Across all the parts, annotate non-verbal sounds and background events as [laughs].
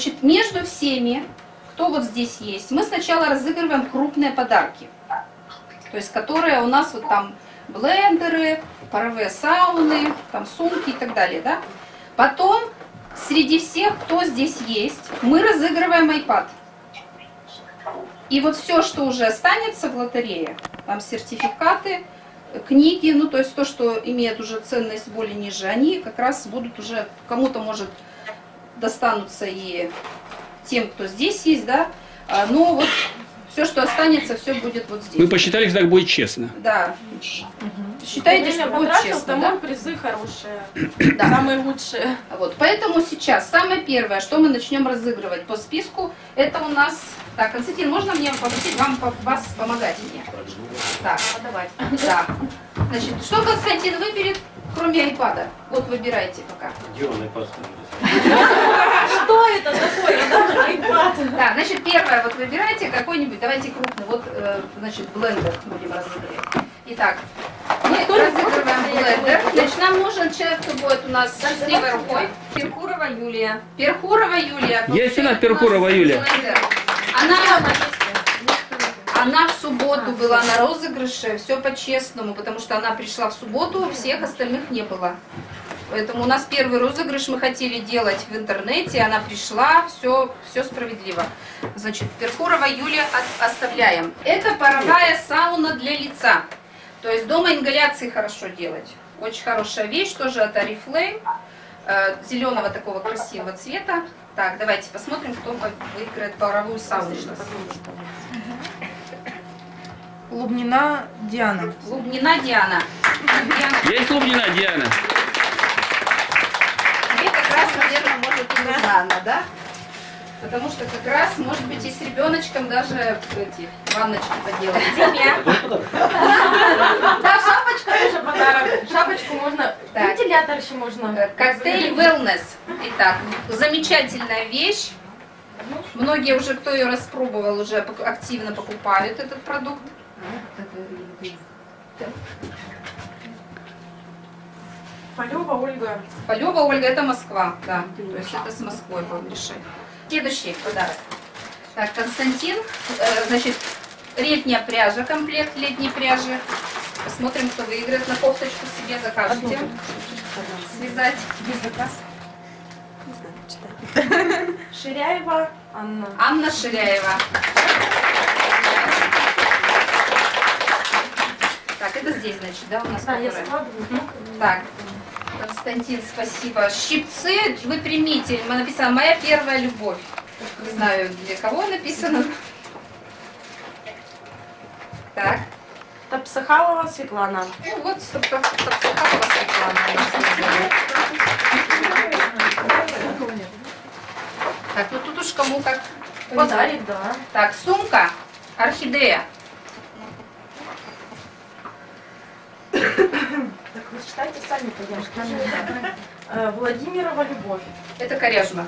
Значит, между всеми, кто вот здесь есть, мы сначала разыгрываем крупные подарки. То есть, которые у нас вот там блендеры, паровые сауны, там сумки и так далее, да? Потом, среди всех, кто здесь есть, мы разыгрываем iPad. И вот все, что уже останется в лотерее, там сертификаты, книги, ну то есть то, что имеет уже ценность более ниже, они как раз будут уже, кому-то может достанутся и тем, кто здесь есть, да, А, но вот все, что останется, все будет вот здесь. Мы посчитали, что так будет честно. Да. Считайте, что будет честно, да? призы хорошие, [coughs] Да. самые лучшие. Вот, поэтому сейчас самое первое, что мы начнем разыгрывать по списку, это у нас... Так, Константин, можно мне попросить вам, по- вас помогать мне? Так, Давай. да. Значит, что Константин выберет, кроме айпада? Вот выбирайте пока. Где он iPad ставит? Что это такое? Да, iPad. Так, значит, первое, вот выбирайте какой-нибудь, давайте крупный, вот, э, значит, блендер будем разыгрывать. Итак, мы разыгрываем блендер. Значит, нам нужен человек, кто будет у нас с счастливой рукой. Перкурова Юлия. Перхурова Юлия. Есть у нас Перхурова Юлия? Она, она в субботу была на розыгрыше, все по-честному, потому что она пришла в субботу, всех остальных не было. Поэтому у нас первый розыгрыш мы хотели делать в интернете, она пришла, все, все справедливо. Значит, Перхурова Юлия от- оставляем. Это паровая сауна для лица. То есть дома ингаляции хорошо делать. Очень хорошая вещь, тоже от Oriflame, э, зеленого такого красивого цвета. Так, давайте посмотрим, кто выиграет паровую сауну. Лубнина Диана. Лубнина Диана. Диана, Есть Лубнина Диана? тебе как раз, наверное, может и она, да? Потому что как раз, может быть, и с ребеночком даже эти ванночки поделать. Да, шапочка тоже подарок. Шапочку можно, Так. вентилятор еще можно. Э, Коктейль Wellness. Итак, замечательная вещь. Многие уже, кто ее распробовал, уже активно покупают этот продукт. Полева Ольга. Полева Ольга, это Москва, да. То есть это с Москвой был решение. Следующий подарок. Так, Константин, э, значит, летняя пряжа, комплект летней пряжи. Посмотрим, кто выиграет. На кофточку себе закажете. Связать. Ширяева Анна. Анна Ширяева. Так, это здесь, значит, да, у нас Да, я складываю. Так, Константин, спасибо. Щипцы вы примите. Написано «Моя первая любовь». Не знаю, для кого написано. Так, Тапсахалова Светлана. ну вот, Сухарова Светлана. Так, ну тут уж кому как. Подарик, да. Так, сумка, орхидея. Так вы читайте сами, конечно. Э, Владимирова Любовь. Это коряжма.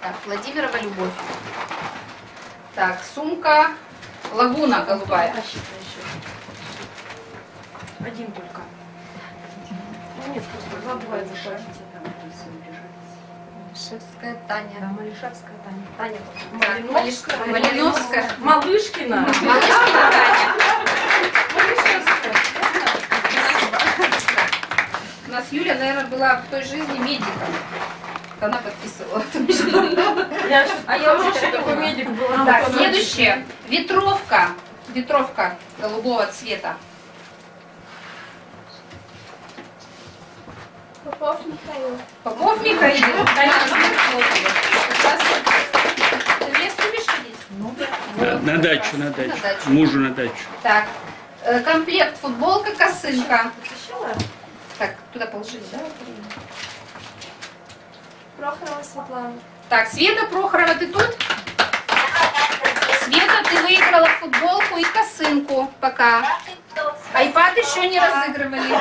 Так, Владимирова любовь. Так, сумка Лагуна голубая. Один только. Ну, Нет, просто два бывает заходите. Шевская Таня. Да, Малишевская Таня. Таня. Малиновская. Малиш- Малиновская. Малышкина. Малышкина Таня. Малишевская. У нас Юля, наверное, была в той жизни медиком. Она подписывала. [laughs] А я уже такой медик был. Так, следующее. Ветровка. Ветровка голубого цвета. Попов Михаил. Попов Михаил. Конечно, Ты в лес любишь ходить? Да, Вот, на дачу, на дачу. Мужу на дачу. Так, э, комплект футболка, косынка. Так, туда положить, да? Прохорова Светлана. Так, Света Прохорова, ты тут? Света, ты выиграла футболку и косынку пока. Айпад еще не разыгрывали.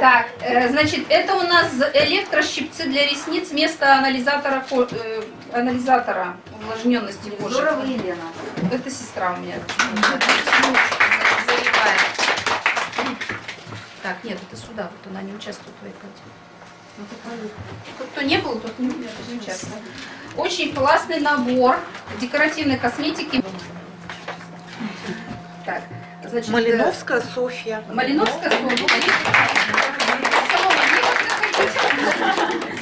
Так, э, значит, это у нас электрощипцы для ресниц вместо анализатора, э, анализатора увлажненности кожи. Елена. Это сестра у меня. Заливает. Так, нет, это сюда, вот она не участвует в этой. Ну, Тот, кто не был, тот не, не участвовал. Очень классный набор декоративной косметики. Так, значит, Малиновская Софья. Малиновская Соня.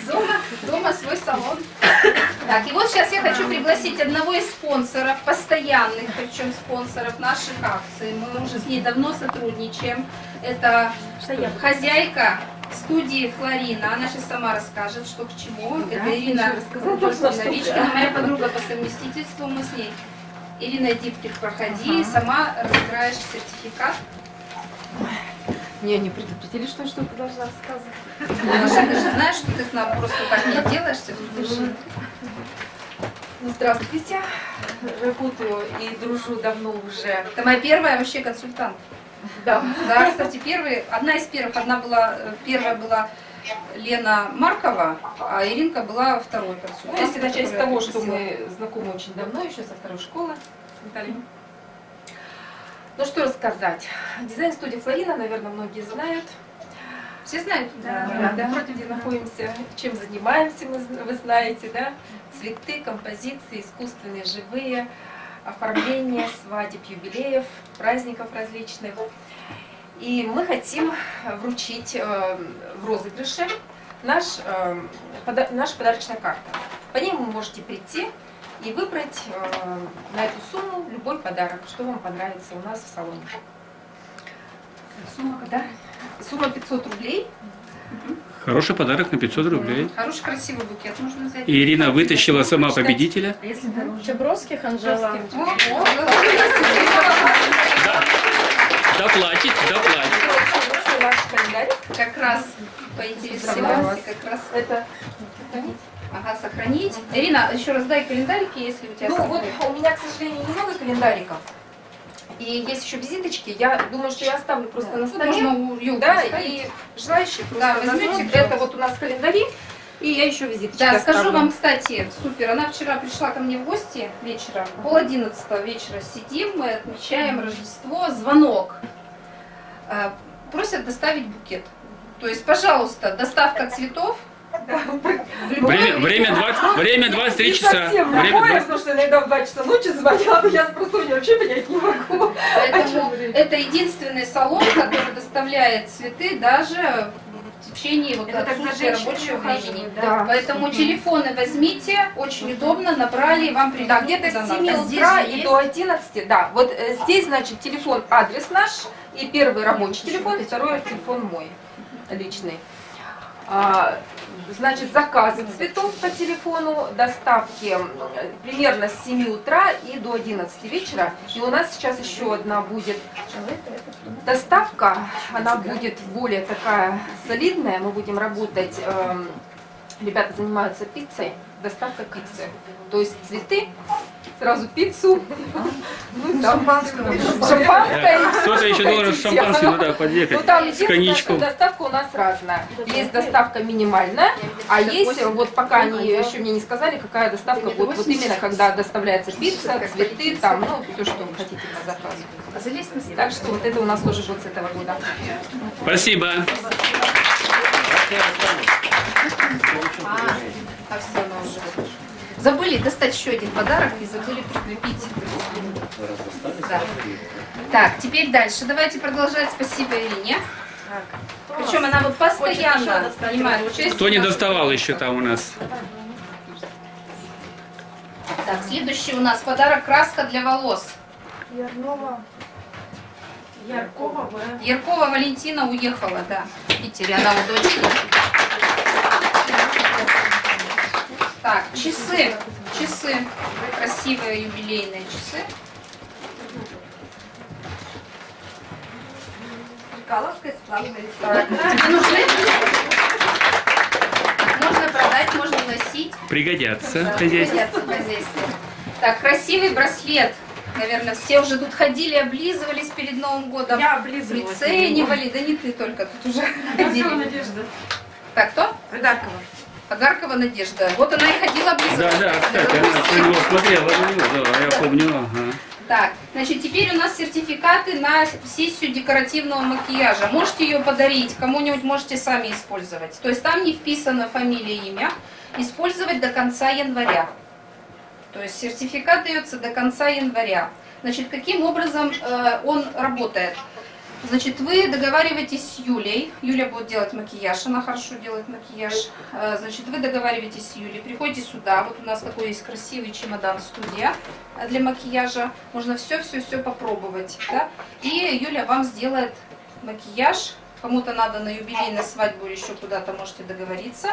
Дома, дома свой салон. Так, и вот сейчас я хочу пригласить одного из спонсоров, постоянных причем спонсоров наших акций. Мы уже с ней давно сотрудничаем. Это хозяйка студии Флорина. Она сейчас сама расскажет, что к чему. Это Ирина Новичкина, моя подруга по совместительству. Мы с ней Ирина Диптик, проходи, сама разыграешь сертификат. Меня не предупредили, что я что-то должна рассказывать. Маша, ты же знаешь, что ты к нам просто так не же- Ну, Здравствуйте. Работаю и дружу давно уже. Это моя первая вообще консультант. Да. Да, кстати, первый, одна из первых, одна была, первая была Лена Маркова, а Иринка была второй Ну, консультант. если начать с того, что мы знакомы очень давно, еще со второй школы. Наталья. Ну что рассказать. Дизайн студии Флорина, наверное, многие знают. Все знают? Да, да, где находимся, чем занимаемся, мы вы знаете, да? Цветы, композиции, искусственные, живые, оформление свадеб, юбилеев, праздников различных. И мы хотим вручить э, в розыгрыше наш, э, пода- наша подарочная карта. По ней вы можете прийти и выбрать э, на эту сумму любой подарок, что вам понравится у нас в салоне. Сумма, да? Сумма 500 рублей. Хороший подарок на 500 рублей. Хороший красивый букет можно взять. И Ирина вытащила сама победителя. Чебровских Анжела. Наш календарь. Как раз вас. как раз Это Ага, сохранить. Ирина, еще раз дай календарики, если у тебя Ну вот у меня, к сожалению, немного календариков. И есть еще визиточки. Я думаю, что я оставлю просто на Тут столе. можно у елки Да, оставить. и желающие Да, просто возьмете, возьмут. пожалуйста. Это вот у нас календари. И я еще визиточки Да, скажу оставлю. вам, кстати, супер. Она вчера пришла ко мне в гости вечером. Пол одиннадцатого вечера сидим, мы отмечаем Рождество. Звонок. Э, Просят доставить букет. То есть, пожалуйста, доставка цветов. Время, время, 20, время 23 Не часа. совсем Время такое, 20. потому что иногда в 2 часа ночи звонят, я просто вообще понять не могу. Поэтому это единственный салон, который доставляет цветы даже в течение вот Это отсутствия рабочего времени. да. Поэтому телефоны возьмите, очень удобно, набрали, и вам Да, привезут где-то с надо. 7 Здесь утра и до 11, да. Вот э, здесь, значит, телефон, адрес наш, и первый рабочий телефон, и второй телефон мой личный. А, Значит, заказы цветов по телефону, доставки примерно с 7 утра и до 11 вечера. И у нас сейчас еще одна будет доставка, она будет более такая солидная. Мы будем работать, эм, ребята занимаются пиццей, доставка пиццы. То есть цветы, сразу пиццу, ну, шампанское. Да. Кто-то еще должен с шампанским туда Ну подъехать. там С коньячком. доставка у нас разная. Есть доставка минимальная, а есть, вот пока они еще мне не сказали, какая доставка будет. Вот именно когда доставляется пицца, цветы, там, ну, все, что вы хотите по заказу. Залезь на стол. Так что вот это у нас тоже будет с этого года. Спасибо. А, а все, она уже. Забыли достать еще один подарок и забыли прикрепить. Да. Так, теперь дальше. Давайте продолжать. Спасибо Ирине. Причем она вот постоянно принимает участие. Кто не доставал еще там у нас? Так, следующий у нас подарок краска для волос. Ярнова. Яркова. Яркова Валентина уехала, да. В Питере она у дочки. Так, часы. Часы. Красивые юбилейные часы. Каловская Светлана Так, тебе нужны? Можно продать, можно носить. Пригодятся в хозяйстве. Так, красивый браслет. Наверное, все уже тут ходили, облизывались перед Новым годом. Я облизывалась. Приценивали. Да не ты только тут уже ходили. Надежда. Так, кто? Рыдаркова. Агаркова Надежда. Вот она и ходила Да, облизываться. да, кстати, она него смотрела на него, да, я помню. Ага. Так, значит, теперь у нас сертификаты на сессию декоративного макияжа. Можете ее подарить, кому-нибудь можете сами использовать. То есть там не вписано фамилия, имя. Использовать до конца января. То есть сертификат дается до конца января. Значит, каким образом э, он работает? Значит, вы договариваетесь с Юлей. Юля будет делать макияж, она хорошо делает макияж. Э, Значит, вы договариваетесь с Юлей, приходите сюда. Вот у нас такой есть красивый чемодан студия э, для макияжа. Можно все-все-все попробовать. Да? И Юля вам сделает макияж. Кому-то надо на юбилей, на свадьбу или еще куда-то можете договориться.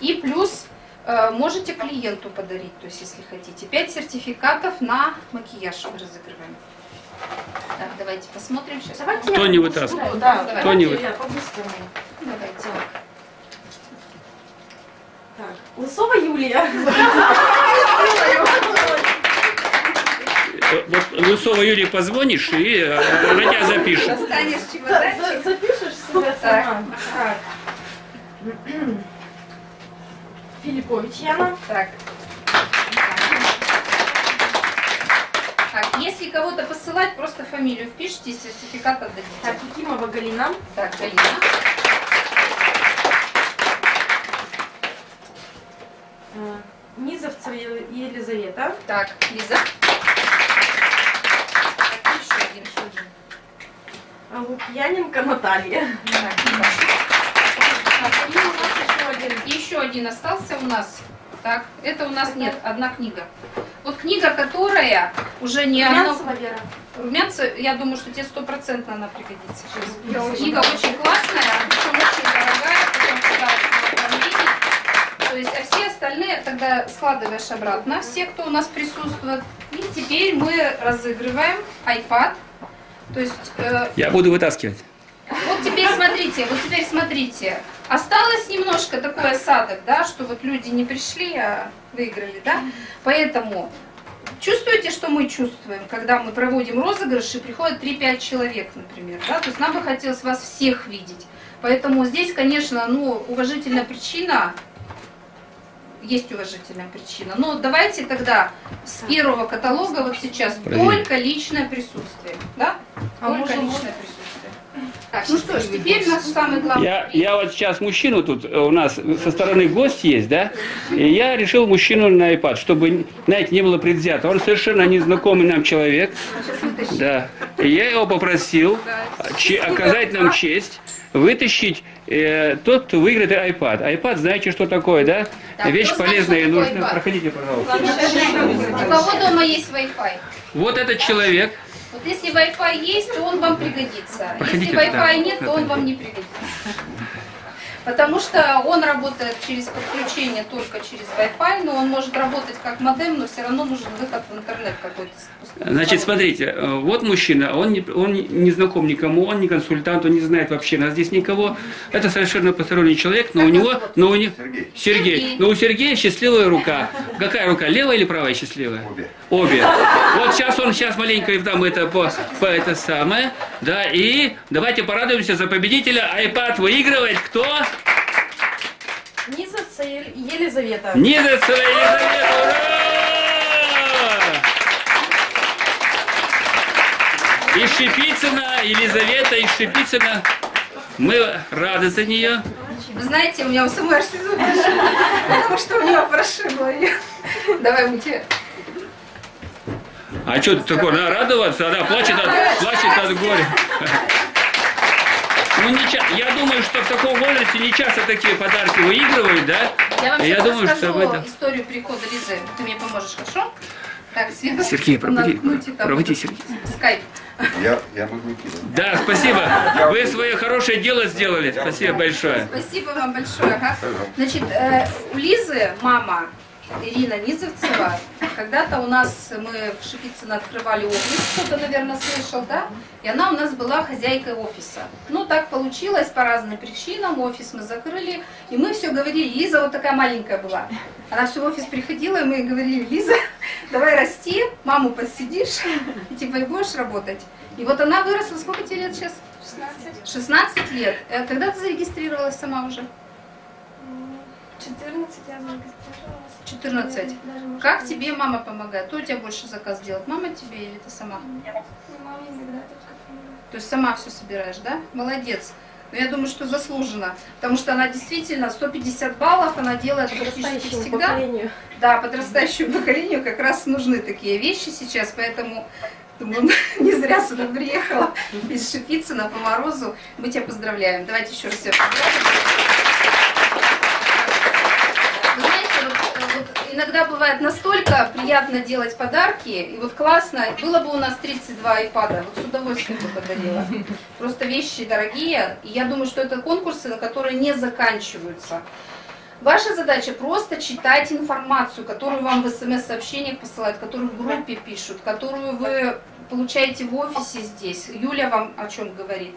И плюс э, можете клиенту подарить, то есть если хотите. Пять сертификатов на макияж мы разыгрываем. Так, давайте посмотрим сейчас. Кто не вытаскивает? Да, Давай. Кто не вы- Я по-быстрому. Давайте. Так, Лысова Юлия. [laughs] Э, Вот Лысова Юрий позвонишь и э, на тебя запишет. Достанешь чемоданчик. за- Запишешь себя Так. сама. Так. [clears throat] Филиппович Яна. Так. Так, если кого-то посылать, просто фамилию впишите, и сертификат Так, отдадите. Якимова Галина. Так, Галина. Э, Низовцева Елизавета. Так, Лиза. Так, еще один, еще один. А Лукьяненко Наталья. Так. Так, и у нас еще один. Еще один остался у нас. Так, это у нас нет, одна книга. Вот книга, которая уже не. Румянцева Вера. Румянцы, я думаю, что тебе стопроцентно она пригодится сейчас. Книга очень классная, она причем очень дорогая, можно видеть. То есть, а все остальные тогда складываешь обратно, все, кто у нас присутствует. И теперь мы разыгрываем iPad. То есть, э, Я буду вытаскивать. вот теперь смотрите, вот теперь смотрите. Осталось немножко такой осадок, да, что вот люди не пришли, а выиграли, да. Поэтому чувствуете, что мы чувствуем, когда мы проводим розыгрыш и приходит 3-5 человек, например, да. То есть нам бы хотелось вас всех видеть. Поэтому здесь, конечно, ну, уважительная причина, есть уважительная причина. Но давайте тогда с первого каталога вот сейчас только личное присутствие, да? А Только личное присутствие. Так, ну что ж, теперь наш самый главный Я, я вот сейчас мужчину тут, э, у нас со стороны гость есть, да? И я решил мужчину на iPad, чтобы, знаете, не было предвзято. Он совершенно незнакомый нам человек. Да. И я его попросил че- оказать нам честь вытащить э, тот, кто выиграет iPad. iPad, знаете, что такое, да? Так, Вещь полезная и нужная. iPad? Проходите, пожалуйста. У кого дома есть Wi-Fi? Вот этот человек. Вот если Wi-Fi есть, то он вам пригодится. Если Проходите, Wi-Fi да. нет, то он вам не пригодится. Потому что он работает через подключение только через Wi-Fi, но он может работать как модем, но все равно нужен выход в интернет какой-то. Значит, смотрите, э, вот мужчина, он не, он не знаком никому, он не консультант, он не знает вообще нас здесь никого. Это совершенно посторонний человек, но у него, но у него Сергей. Сергей. Сергей. Но у Сергея счастливая рука. Какая рука? Левая или правая счастливая? Обе. Обе. Вот сейчас он сейчас маленько там это по, по это самое, да, и давайте порадуемся за победителя. iPad выигрывает кто? Ел- Елизавета. Низовцева Елизавета. Ура! И Шипицына, Елизавета и Шипицына. Мы рады за нее. Вы знаете, у меня у самой аж слезы прошли, потому что у нее прошибло ее. Давай, мы тебе А что тут такое? Надо радоваться, она плачет от, плачет от горя. Ну, не ча- я думаю, что в таком возрасте не часто такие подарки выигрывают, да? Я вам Я сейчас думаю, что расскажу в этом- историю прихода Лизы. Ты мне поможешь, хорошо? Так, Света. Сергей, проводи, наткнуть там проводи, Сергей. Скайп. Я, я магнетизм. Да, спасибо. Вы свое хорошее дело сделали. Спасибо большое. Спасибо вам большое. ага. Значит, э, у Лизы мама Ирина Низовцева, когда-то у нас мы в Шипицыно открывали офис, кто-то, наверное, слышал, да? И она у нас была хозяйкой офиса. Ну, так получилось по разным причинам, офис мы закрыли, и мы все говорили, Лиза вот такая маленькая была. Она все в офис приходила, и мы ей говорили, Лиза, давай расти, маму подсидишь, и типа и будешь работать. И вот она выросла, сколько тебе лет сейчас? 16. 16 лет. Э, Когда ты зарегистрировалась сама уже? 14 я зарегистрировалась. 14. Даже, может, Как тебе мама помогает? Кто у тебя больше заказ делает? Мама тебе или ты сама? Ну, иногда только помогает. То есть сама все собираешь, да? Молодец. Но я думаю, что заслуженно. Потому что она действительно 150 баллов, она делает практически всегда. поколению. Да, подрастающему поколению как раз нужны такие вещи сейчас, поэтому думаю, [laughs] не зря сюда приехала из Шипицына по морозу. Мы тебя поздравляем. Давайте еще раз тебя поздравим. Вот, иногда бывает настолько приятно делать подарки, и вот классно, было бы у нас 32 айпада, вот с удовольствием бы подарила. Просто вещи дорогие, и я думаю, что это конкурсы, на которые не заканчиваются. Ваша задача просто читать информацию, которую вам в смс-сообщениях посылают, которую в группе пишут, которую вы получаете в офисе здесь. Юля вам о чем говорит.